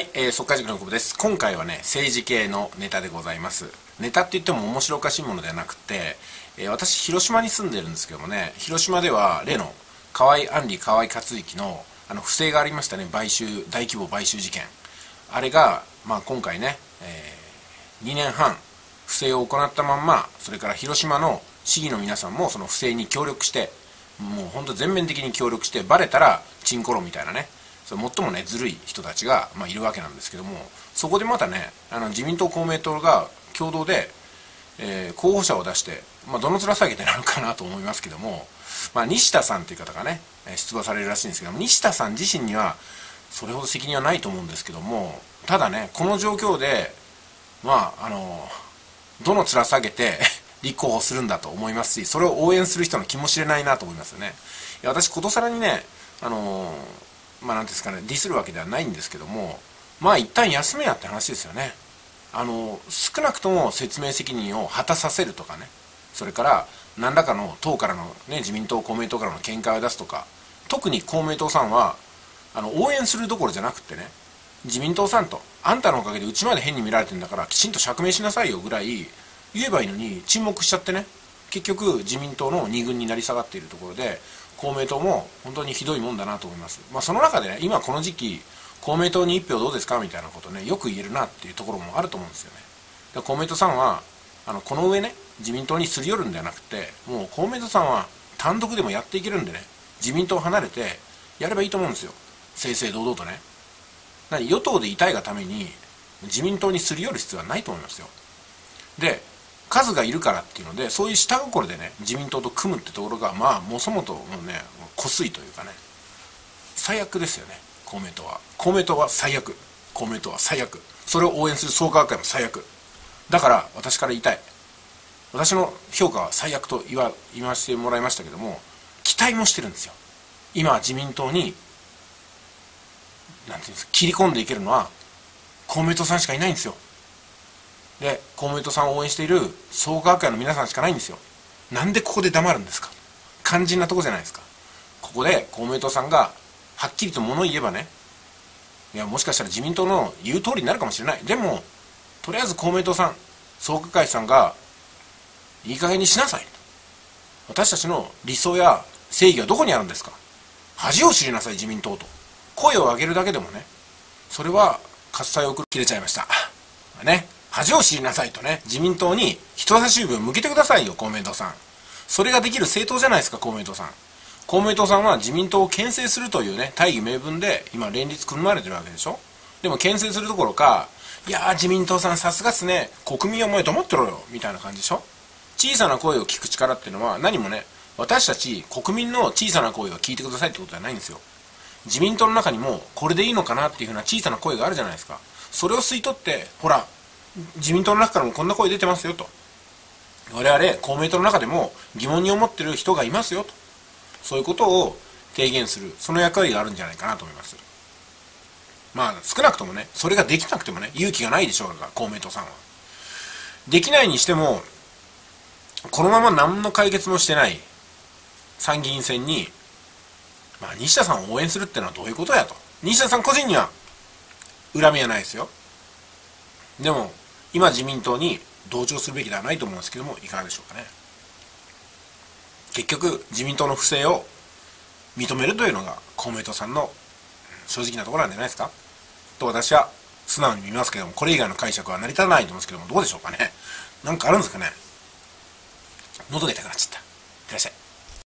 はい、えー、速稼塾の久保です。今回はね、政治系のネタでございます。ネタって言っても面白おかしいものではなくて、えー、私、広島に住んでるんですけどもね、広島では例の河合案里河合克行のあの不正がありましたね、買収、大規模買収事件。あれが、まあ今回ね、えー、2年半、不正を行ったまんま、それから広島の市議の皆さんもその不正に協力して、もう本当全面的に協力して、バレたらチンコロみたいなね、それ最もねずるい人たちが、まあ、いるわけなんですけどもそこでまたねあの自民党公明党が共同で、えー、候補者を出して、まあ、どの面下げてなのかなと思いますけども、まあ、西田さんという方がね出馬されるらしいんですけども西田さん自身にはそれほど責任はないと思うんですけどもただねこの状況でまああのどの面下げて 立候補するんだと思いますしそれを応援する人の気もしれないなと思いますよね。いや私ことさらにねあのまあ何ですかねディスるわけではないんですけどもまあ一旦休めやって話ですよね。あの少なくとも説明責任を果たさせるとかねそれから何らかの党からの、ね、自民党公明党からの見解を出すとか特に公明党さんはあの応援するどころじゃなくてね自民党さんとあんたのおかげでうちまで変に見られてんだからきちんと釈明しなさいよぐらい言えばいいのに沈黙しちゃってね結局自民党の2軍になり下がっているところで公明党も本当にひどいもんだなと思います、まあ、その中でね今この時期公明党に1票どうですかみたいなことねよく言えるなっていうところもあると思うんですよね。公明党さんはあのこの上ね自民党にすり寄るんではなくてもう公明党さんは単独でもやっていけるんでね自民党を離れてやればいいと思うんですよ。正々堂々とね。何与党でいたいがために自民党にすり寄る必要はないと思いますよ。で数がいるからっていうのでそういう下心でね自民党と組むってところがまあもそもともうねこすいというかね最悪ですよね公明党は。公明党は最悪。公明党は最悪。それを応援する創価学会も最悪。だから私から言いたい。私の評価は最悪と言わ言わせてもらいましたけども期待もしてるんですよ。今自民党になんていうんですか切り込んでいけるのは公明党さんしかいないんですよ。で公明党さんを応援している創価学会の皆さんしかないんですよ。なんでここで黙るんですか？肝心なとこじゃないですか。ここで公明党さんがはっきりと物言えばねいやもしかしたら自民党の言う通りになるかもしれない。でもとりあえず公明党さん創価会さんがいい加減にしなさい私たちの理想や正義はどこにあるんですか？恥を知りなさい自民党と。声を上げるだけでもねそれは喝采を送る切れちゃいました。ね。恥を知りなさいとね、自民党に人差し指を向けてくださいよ、公明党さん。それができる政党じゃないですか、公明党さん。公明党さんは自民党を牽制するというね、大義名分で今連立組まれてるわけでしょでも牽制するどころか、いやー自民党さんさすがっすね、国民は思えと思ってろよ、みたいな感じでしょ小さな声を聞く力っていうのは何もね、私たち国民の小さな声を聞いてくださいってことじゃないんですよ。自民党の中にもこれでいいのかなっていうふうな小さな声があるじゃないですか。それを吸い取って、ほら、自民党の中からもこんな声出てますよと。我々公明党の中でも疑問に思ってる人がいますよと。そういうことを提言するその役割があるんじゃないかなと思います。まあ少なくともねそれができなくてもね勇気がないでしょうが公明党さんは。できないにしてもこのまま何の解決もしてない参議院選に、まあ、西田さんを応援するってのはどういうことやと。西田さん個人には恨みはないですよ。でも今自民党に同調するべきではないと思うんですけどもいかがでしょうかね。結局自民党の不正を認めるというのが公明党さんの正直なところなんじゃないですか。と私は素直に見ますけどもこれ以外の解釈は成り立たないと思うんですけどもどうでしょうかね。なんかあるんですかね。喉が痛くなっちゃった。いってらっしゃい。